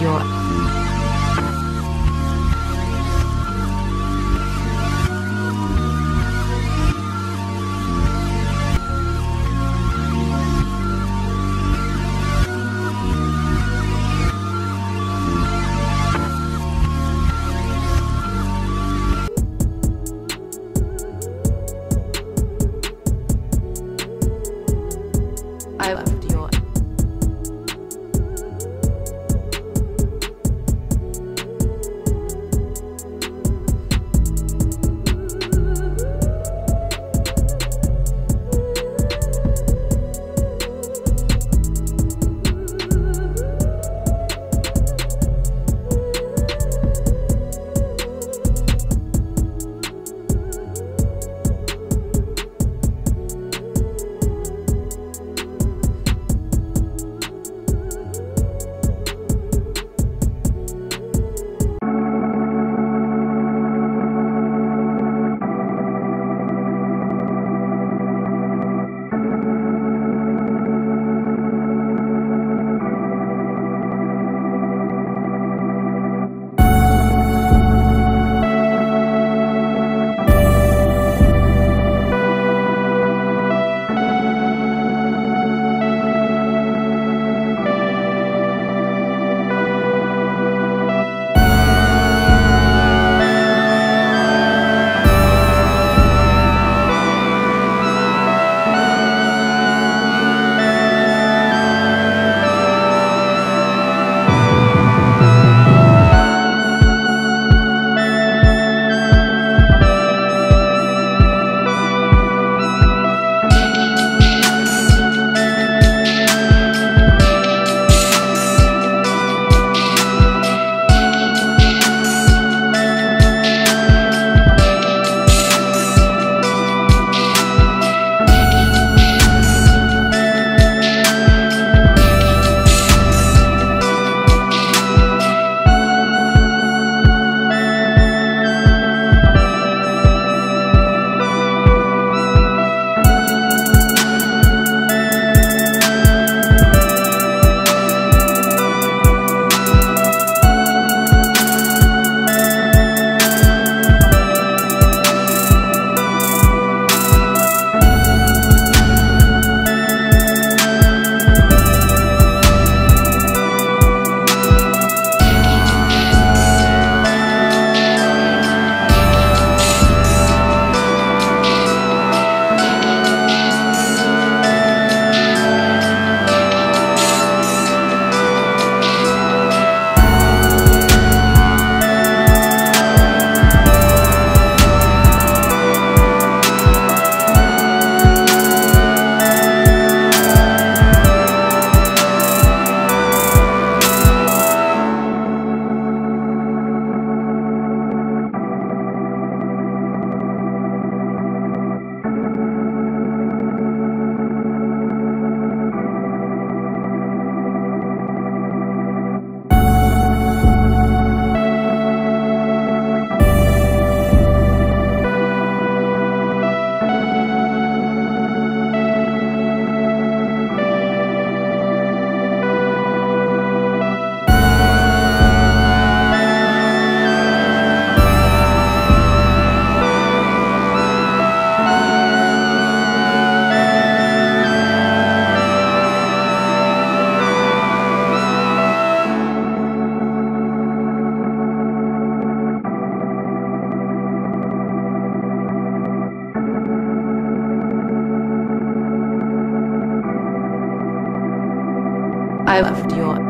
your I loved your